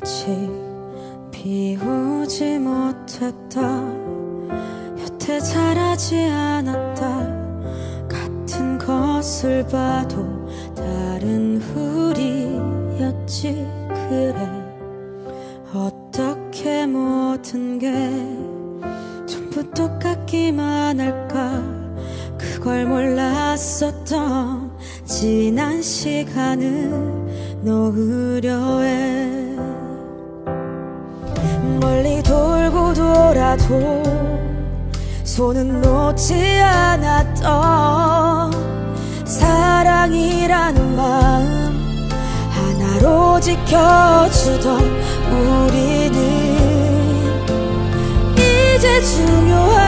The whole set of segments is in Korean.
아직 비우지 못했다 여태 자라지 않았다 같은 것을 봐도 다른 우리였지. 그래 어떻게 모든 게 전부 똑같기만 할까? 그걸 몰랐었던 지난 시간을 놓으려 해 멀리 돌고 돌아도 손은 놓지 않았던 사랑이라는 마음 하나로 지켜주던 우리는 이제 중요한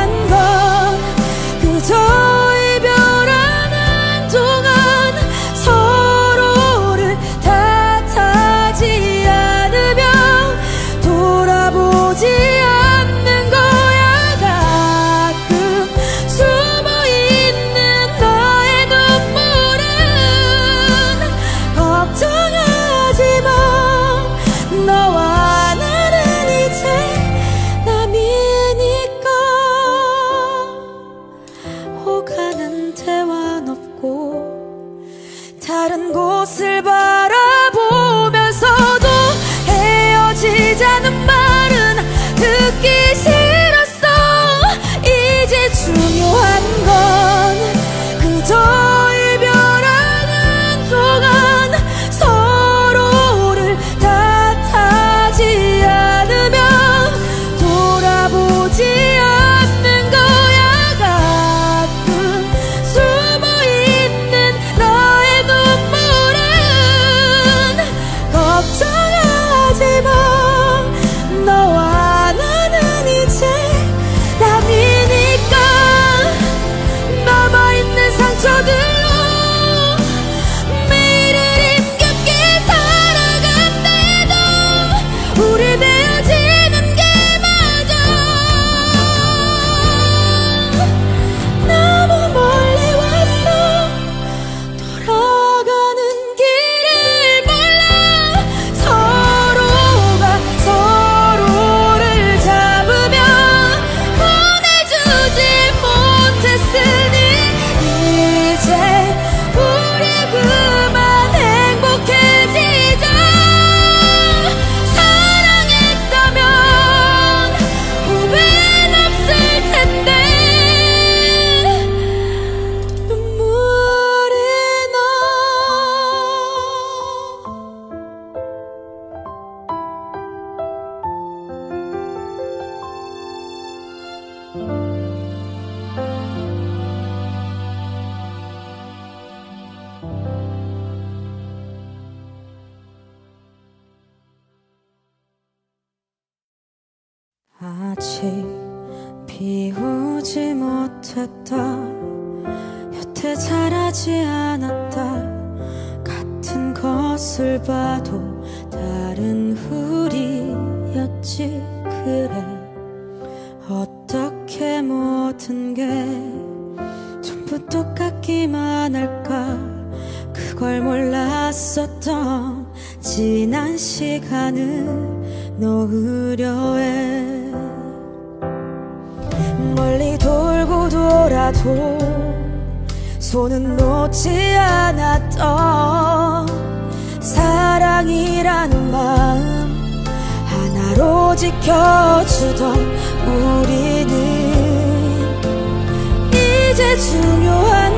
놓지 않았던 사랑이라는 마음 하나로 지켜주던 우리는 이제 중요한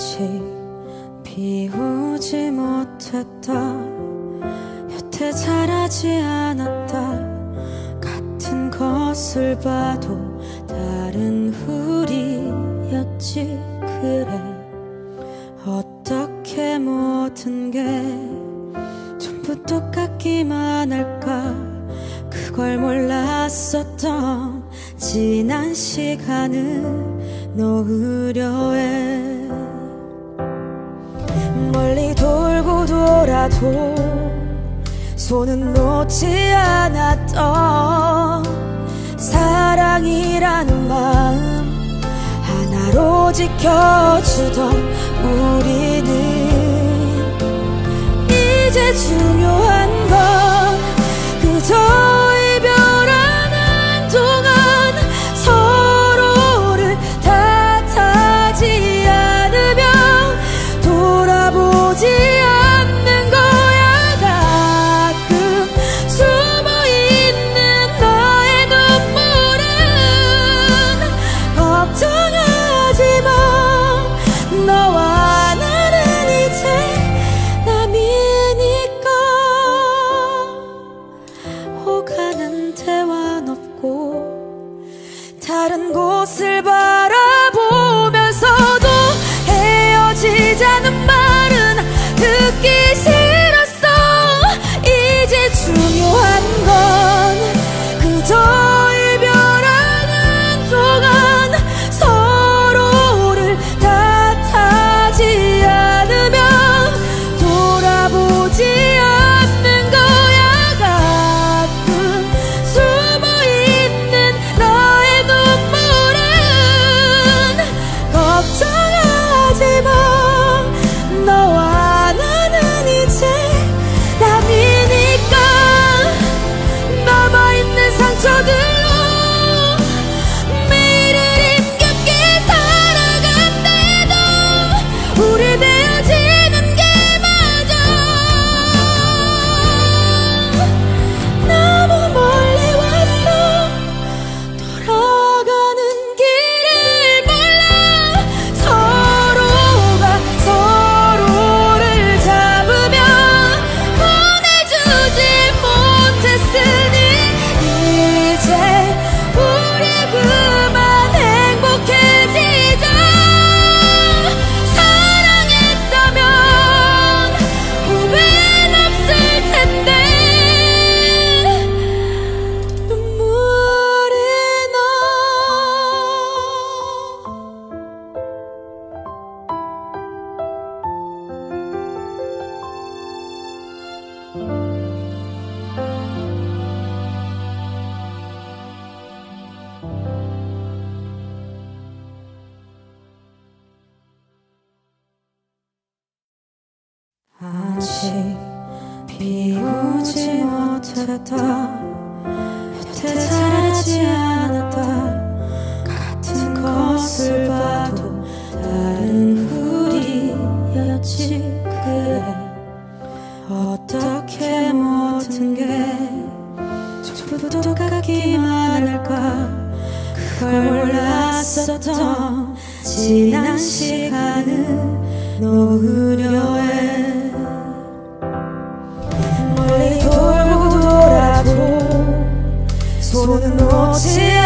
아직 비우지 못했다 여태 자라지 않았다 같은 것을 봐도 다른 우리였지. 그래 어떻게 모든 게 전부 똑같기만 할까? 그걸 몰랐었던 지난 시간을 놓으려 해 돌아도 손은 놓지 않았던 사랑이라는 마음 하나로 지켜주던 우리는 이제 중요한 건 그저 손은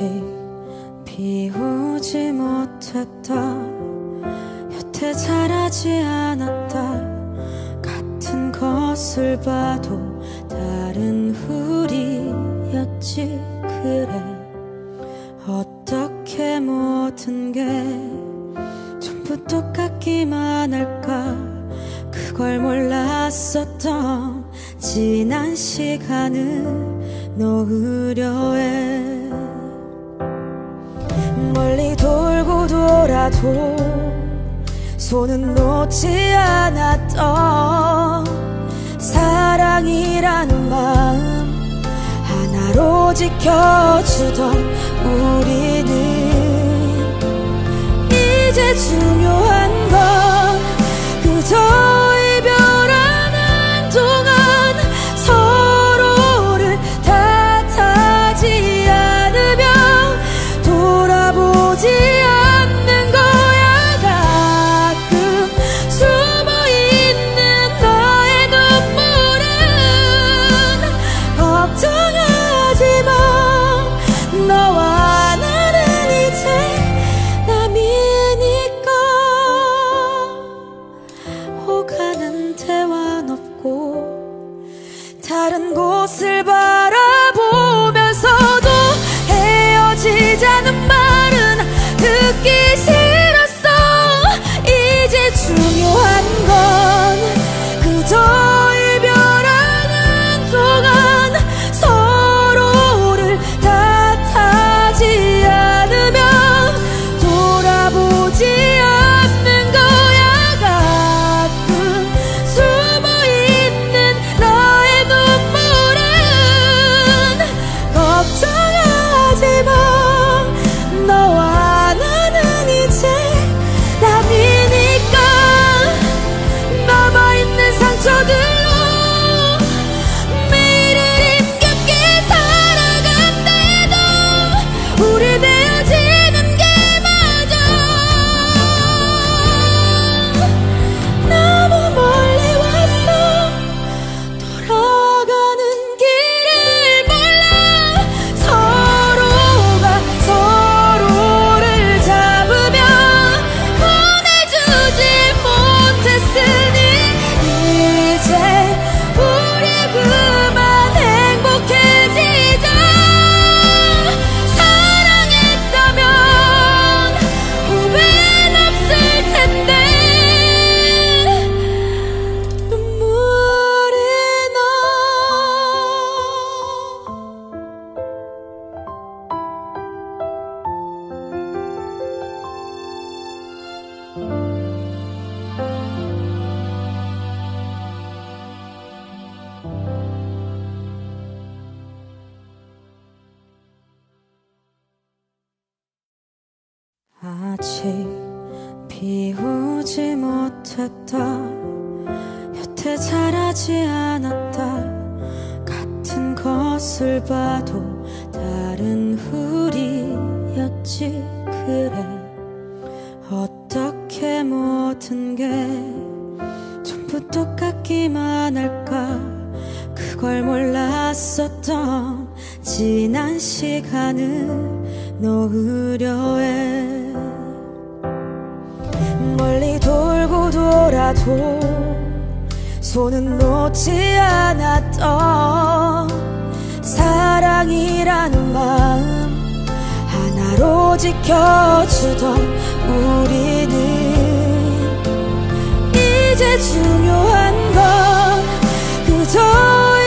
꽃이 피우지 못했다 여태 자라지 않았다 같은 것을 봐도 다른 우리였지. 그래 어떻게 모든 게 전부 똑같기만 할까? 그걸 몰랐었던 지난 시간을 놓으려 해. 가도 손은 놓지 않았던 사랑이라는 마음 하나로 지켜주던 우리는 이제 중요한 건 그저 지난 시간을 놓으려 해. 멀리 돌고 돌아도 손은 놓지 않았던 사랑이라는 마음 하나로 지켜주던 우리는 이제 중요한 건 그저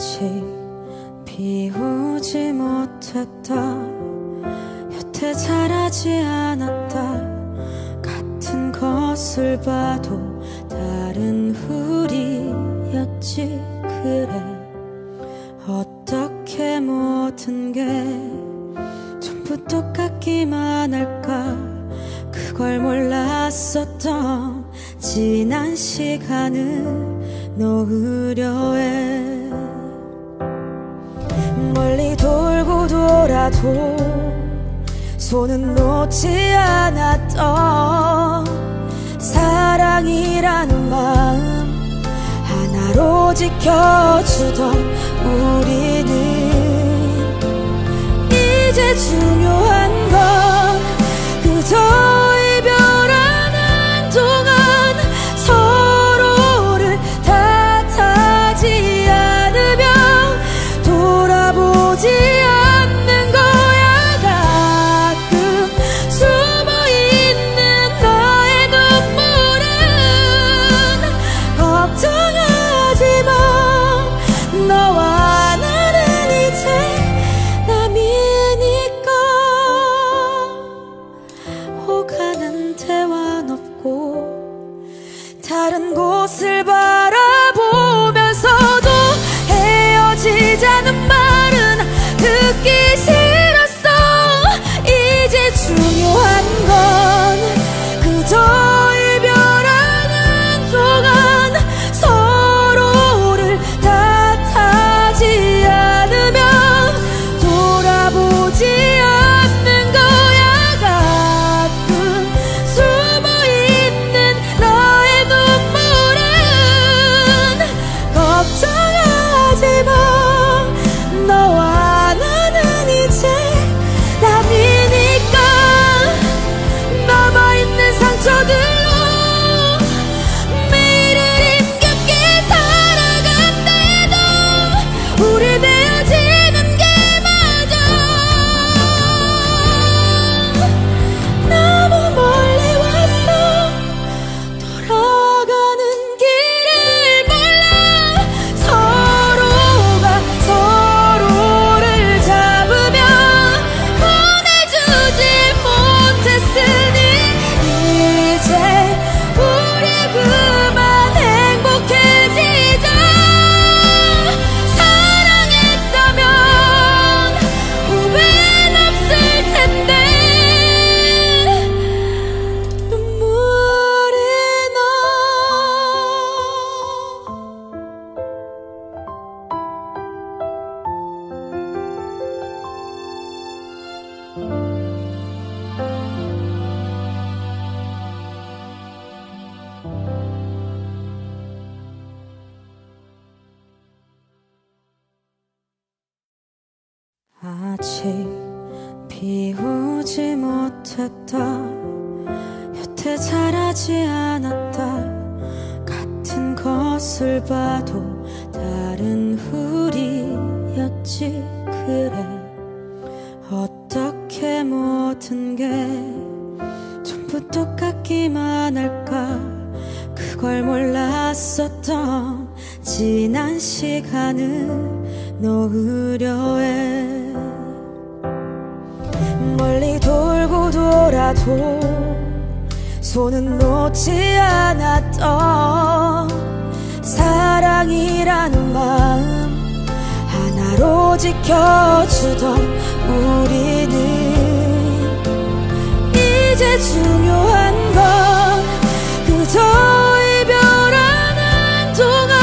아 똑같기만 할까? 그걸 몰랐었던 지난 시간을 놓으려 해. 멀리 돌고 돌아도 손은 놓지 않았던 사랑이라는 마음 하나로 지켜주던 우리는 중요한 건 그저 이별하는 동안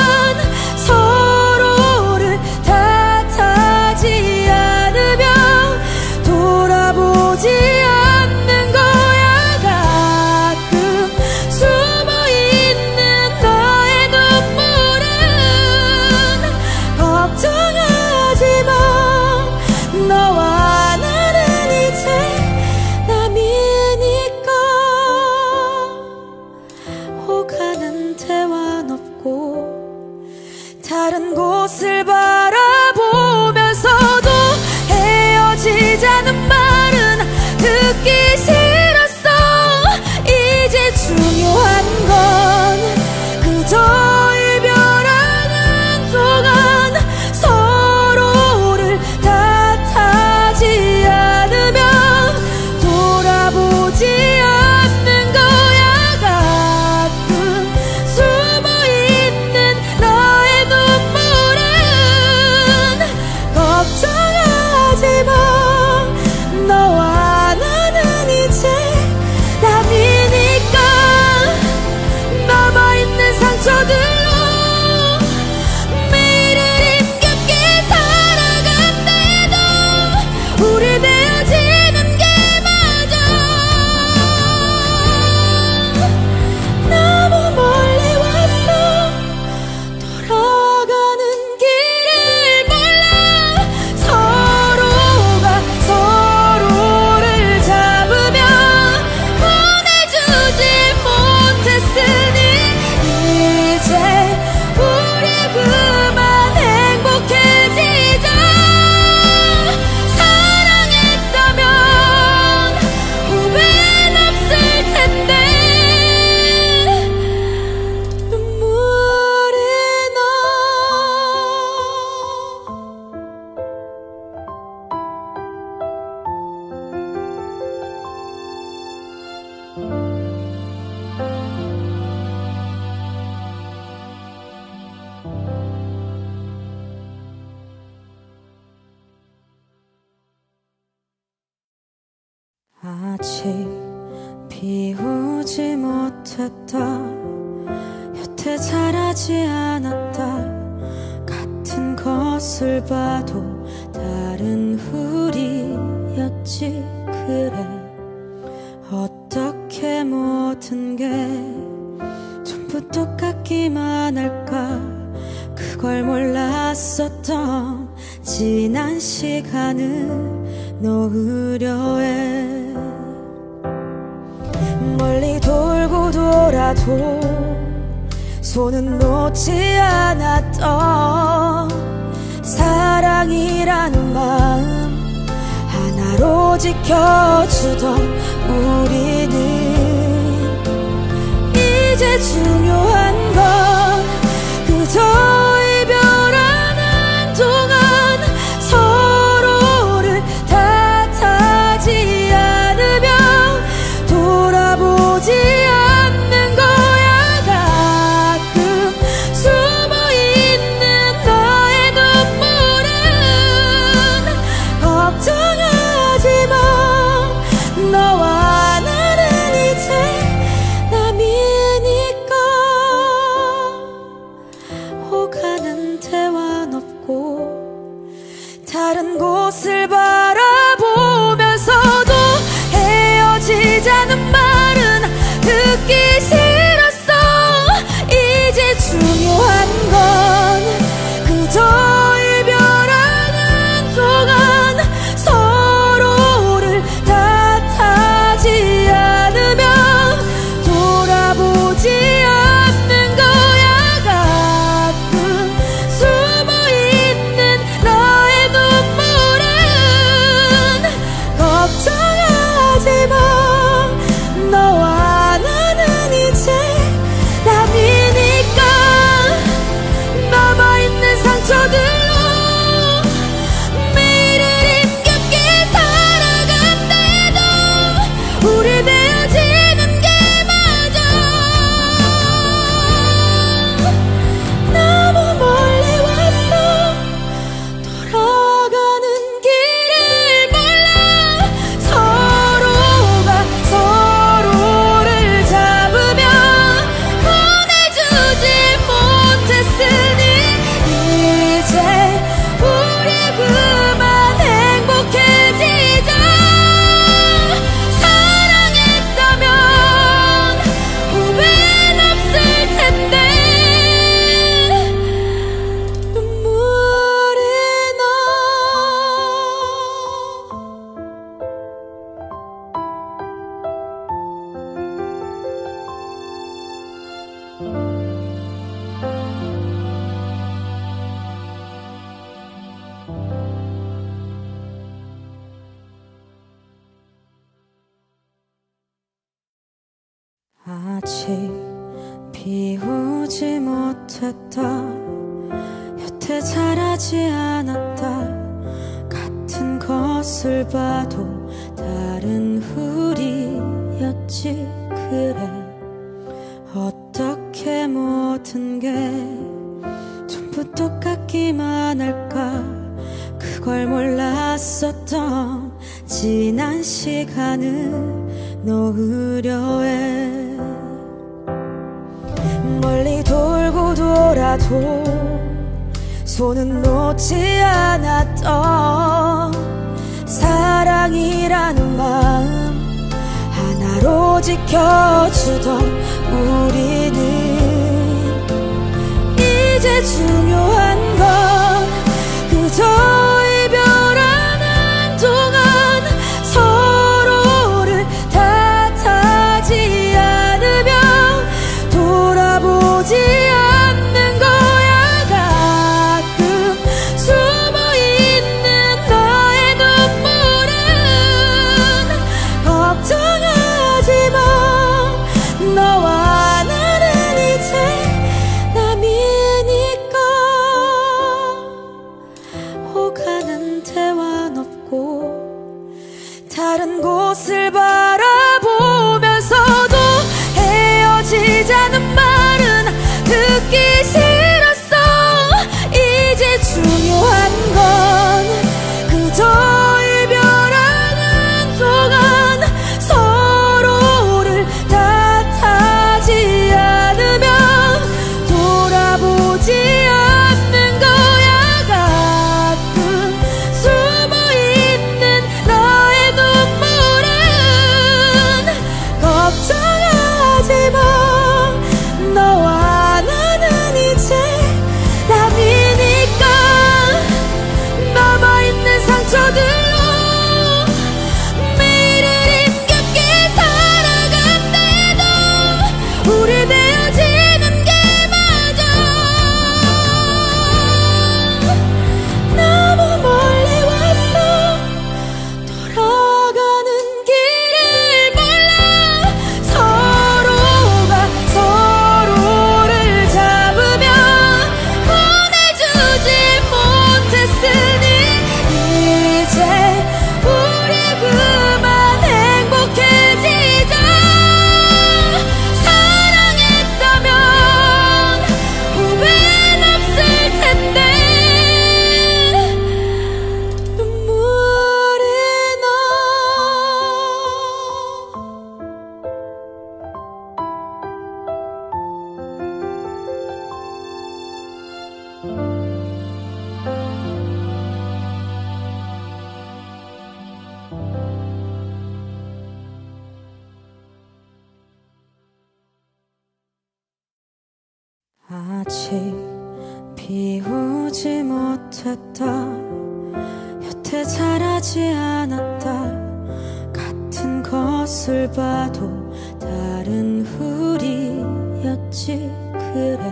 그래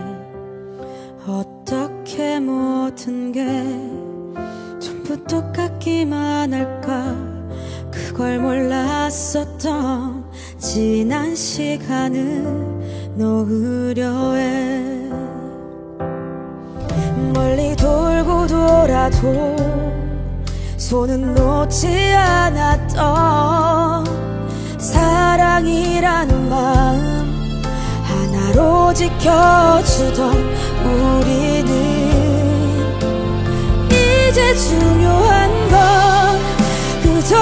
어떻게 모든 게 전부 똑같기만 할까? 그걸 몰랐었던 지난 시간을 놓으려 해. 멀리 돌고 돌아도 손은 놓지 않았던 사랑이라는 마음. 서로 지켜주던 우리는. 이제 중요한 건 그저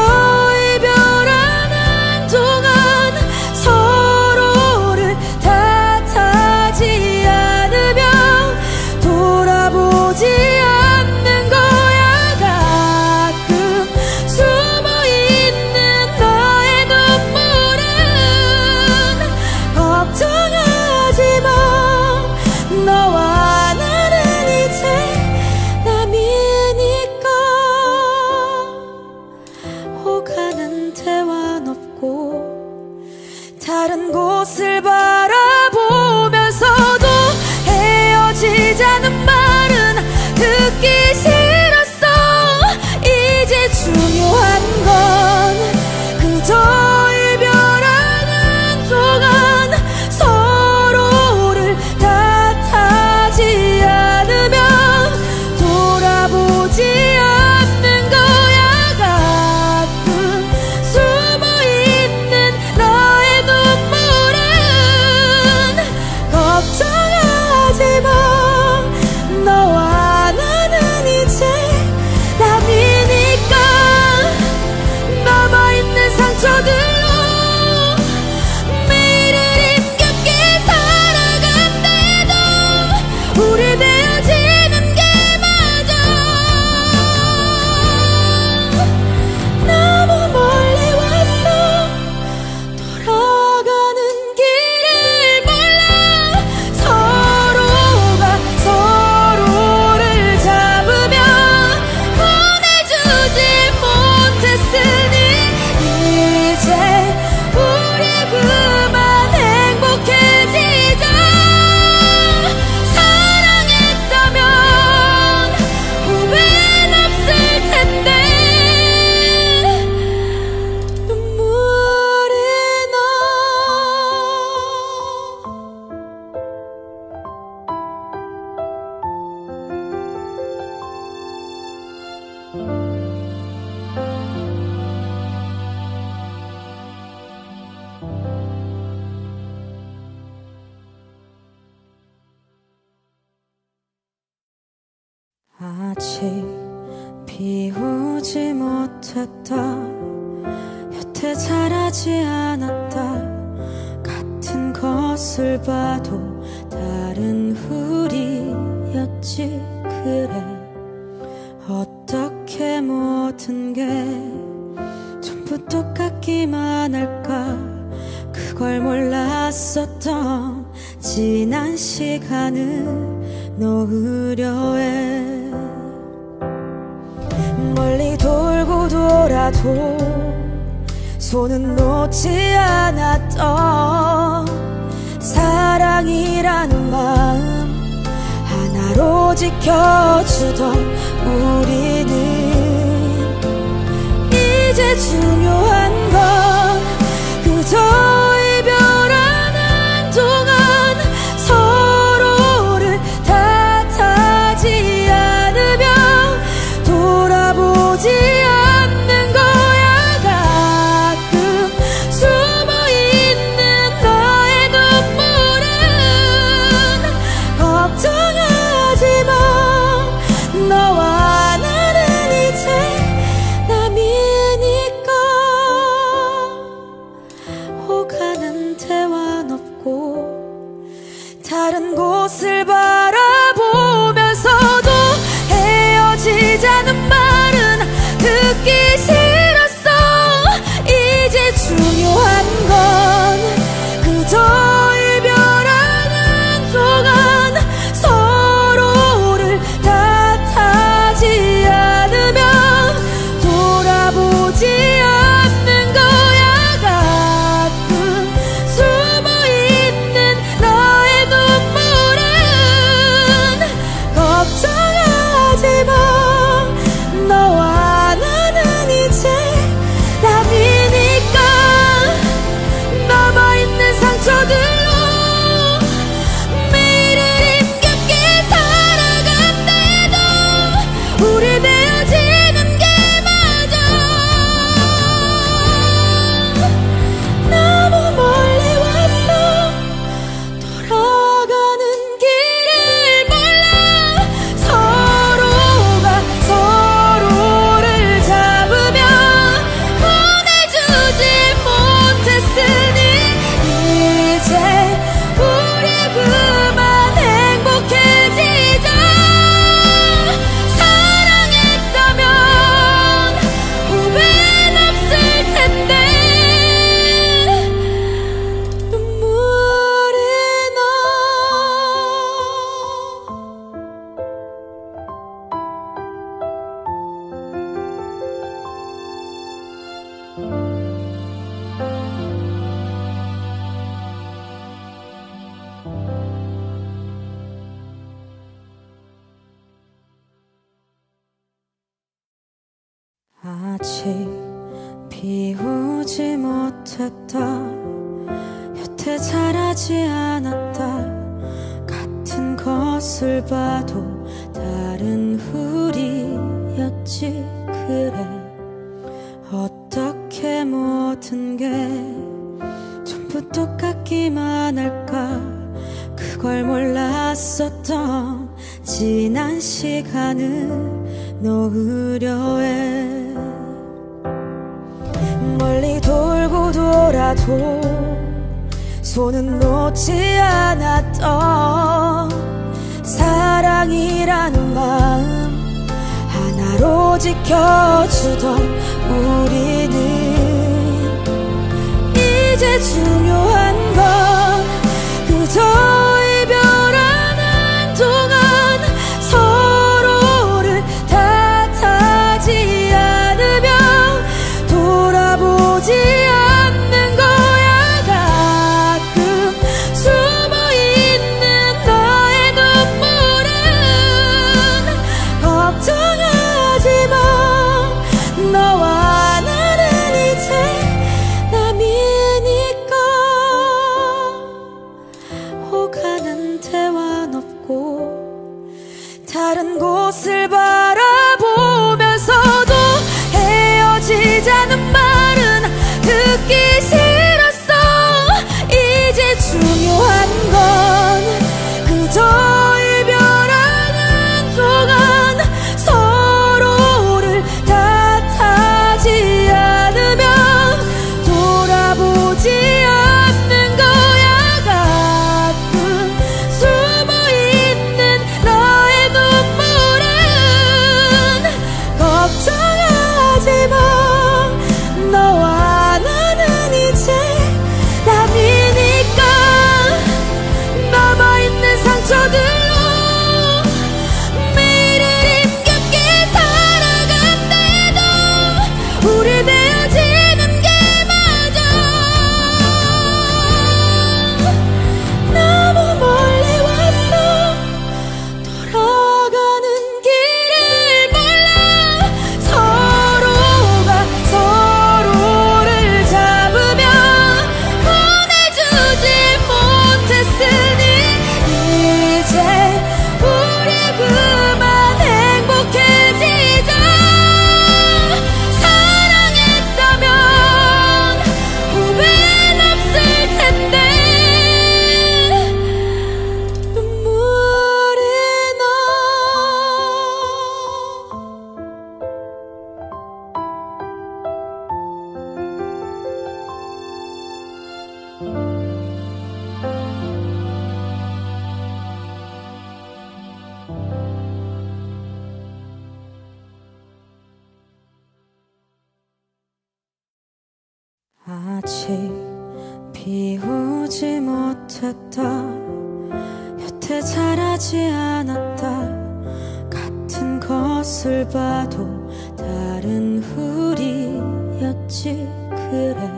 것을 봐도 다른 우리였지 그래.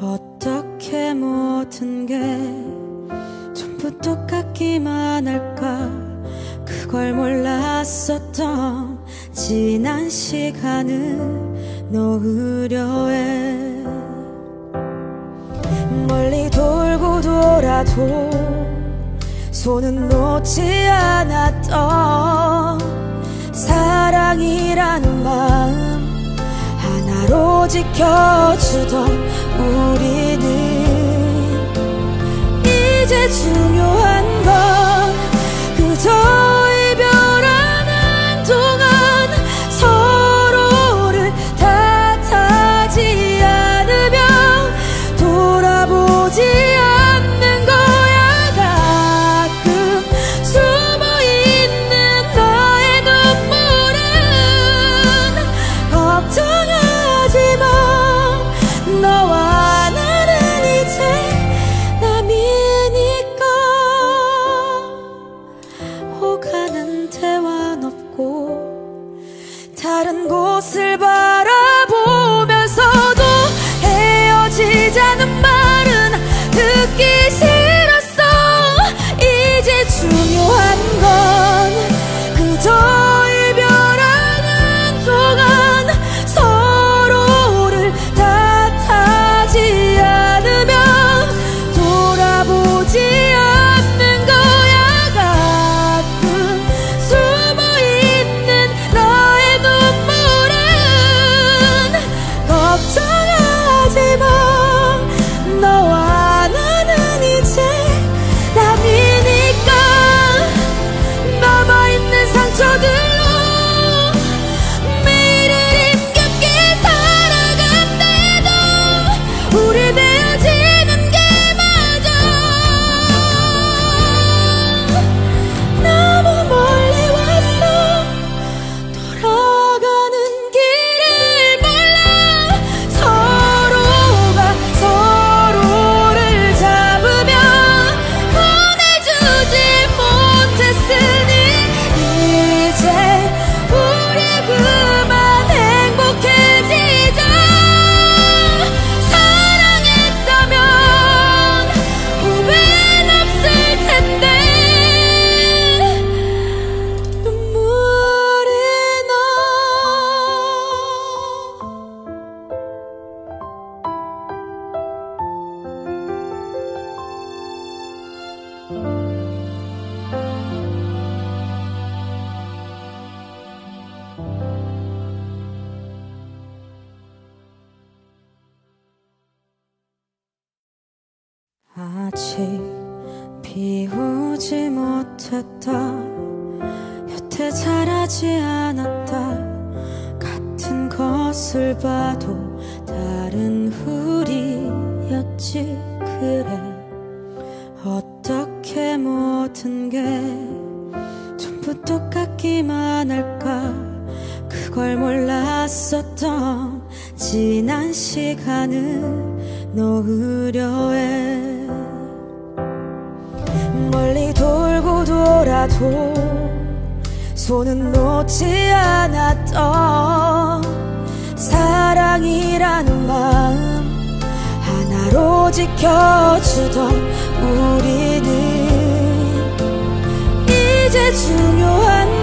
어떻게 모든 게 전부 똑같기만 할까? 그걸 몰랐었던 지난 시간을 놓으려 해. 멀리 돌고 돌아도 손은 놓지 않았던 사랑이라는 마음 하나로 지켜주던 우리는 이제 중요한 건 그저 지켜주던 우리는 이제 중요한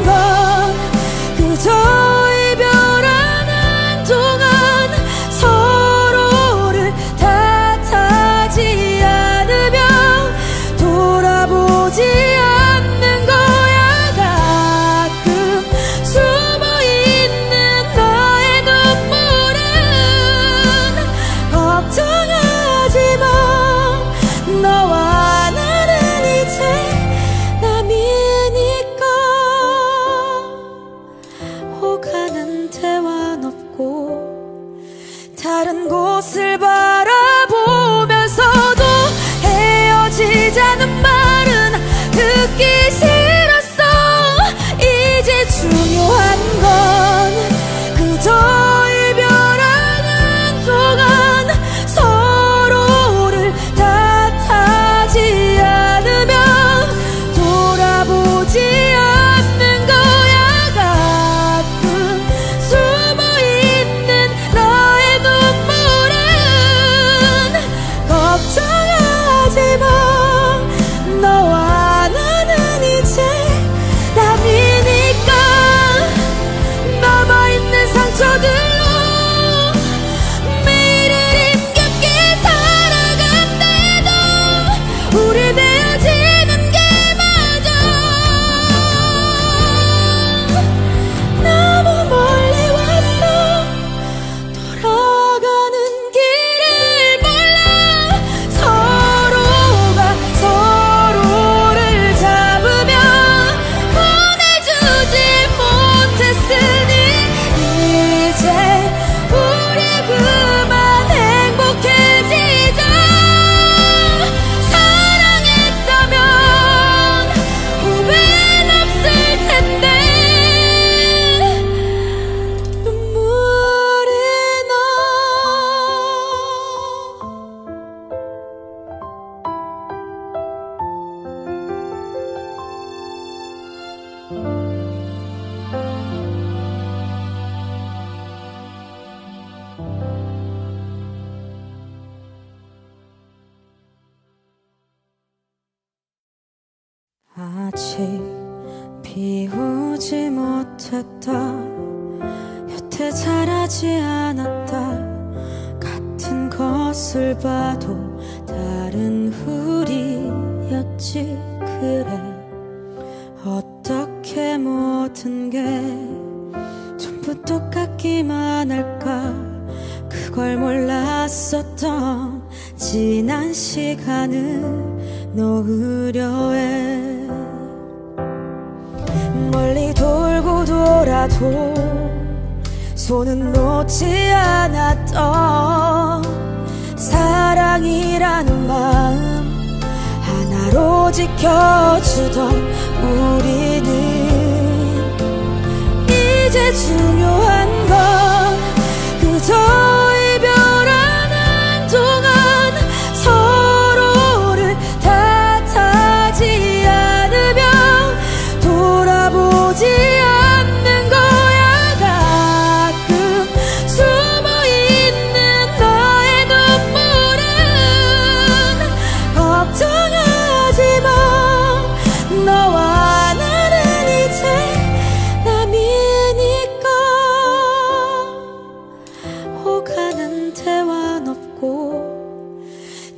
않고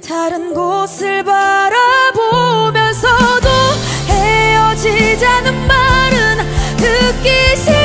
다른 곳을 바라보면서도 헤어지자는 말은 듣기 싫어